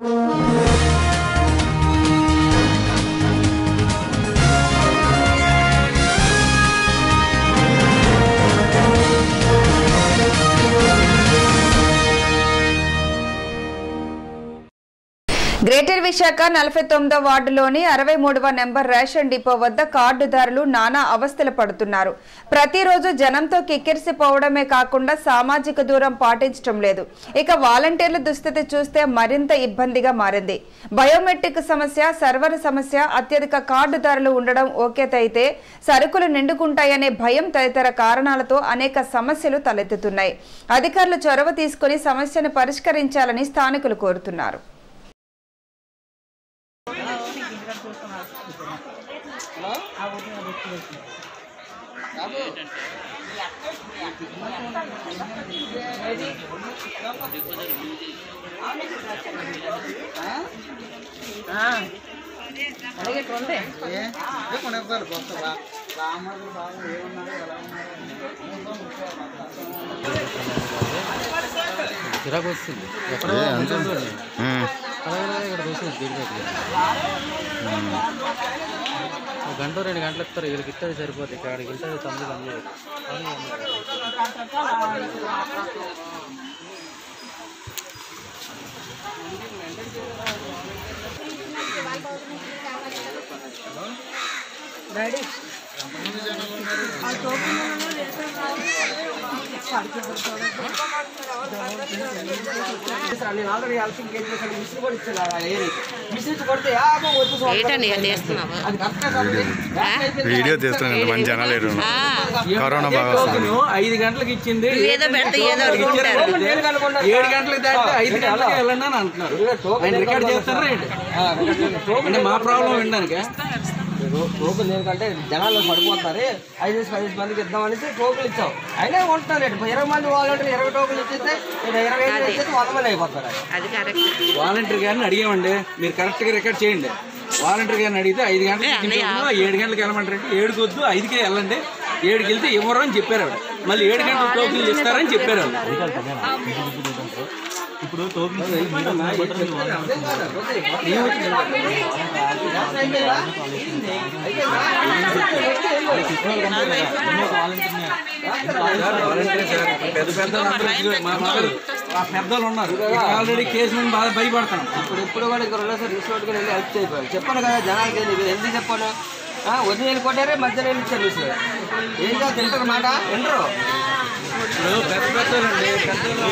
Música greater Visakha నలభై తొమ్మిదో వార్డులోని అరవై మూడవ నెంబర్ రేషన్ డిపో వద్ద కార్డుదారులు నానా అవస్థలు పడుతున్నారు. ప్రతిరోజు జనంతో కిక్కిరిసిపోవడమే కాకుండా సామాజిక దూరం పాటించడం లేదు. ఇక వాలంటీర్ల దుస్థితి చూస్తే మరింత ఇబ్బందిగా మారింది. బయోమెట్రిక్ సమస్య సర్వర్ సమస్య అత్యధిక కార్డుదారులు ఉండడం ఓకేతైతే సరుకులు నిండుకుంటాయనే భయం తదితర కారణాలతో అనేక సమస్యలు తలెత్తుతున్నాయి. అధికారులు చొరవ తీసుకుని సమస్యను పరిష్కరించాలని స్థానికులు కోరుతున్నారు. చిరాకు వస్తుంది. ఎక్కడో కూర్చోండి. అలాగే ఇక్కడ చూస్తుంది స్పీడ్ బ్రేక్ ఒక గంట రెండు గంటలు ఇస్తారు. వీళ్ళకి ఇస్తే సరిపోతుంది ఇక్కడ ఆడికి తొమ్మిది మంది నేను వీడియో తీస్తున్నాను మంది జనాలు లేరు కరోనా బాగా ఐదు గంటలకు ఇచ్చింది ఏదో పెడితే ఏదో. ఏడు గంటలకు దాటితే ఐదు గంటలకు వెళ్ళండి అని అంటున్నారు. రికార్డ్. చేస్తారా మా ప్రాబ్లం వినడానికి. టో- టోకెన్ ఎందుకంటే జనాలు పడిపోతున్నారు ఐదు పదిహేను మందికి ఇద్దామనేసి టోకెన్ ఇచ్చాం. అయినా ఉంటున్నారు ఇరవై మంది వాలంటీర్ ఇరవై టోకెన్ ఇచ్చేస్తే ఇరవై ఐదు వంద మంది అయిపోతారు. అది కరెక్ట్. వాలంటీర్ గారిని అడిగామండి. మీరు కరెక్ట్గా రికార్డ్ చేయండి. వాలంటీర్ గారిని అడిగితే ఐదు గంటలకు టోకెను ఏడు గంటలకు వెళ్ళమంటారంటే ఏడుకి వద్దు ఐదుకే వెళ్ళండి. ఏడుకి వెళ్తే ఇవ్వరు అని చెప్పారు మళ్ళీ ఏడు గంటల టోకెన్లు ఇస్తారని చెప్పారు ఇప్పుడు పెద్ద పెద్ద పెద్దలు ఉన్నారు ఆల్రెడీ కేసు నుంచి బాగా భయపడుతున్నాం ఇప్పుడు ఇప్పుడు కూడా ఇక్కడ సార్ రిసార్ట్ కూడా వెళ్ళి హెల్ప్ చేయలేదు చెప్పాను కదా. జనాలకి ఎందుకు చెప్పాను ఒరిజినల్ కొట్టారే మధ్యలో ఇచ్చారు మిషన్ ఏం చేస్తారు తింటారు మాట. వింటారు ఇప్పుడు పెద్ద పెద్దలు.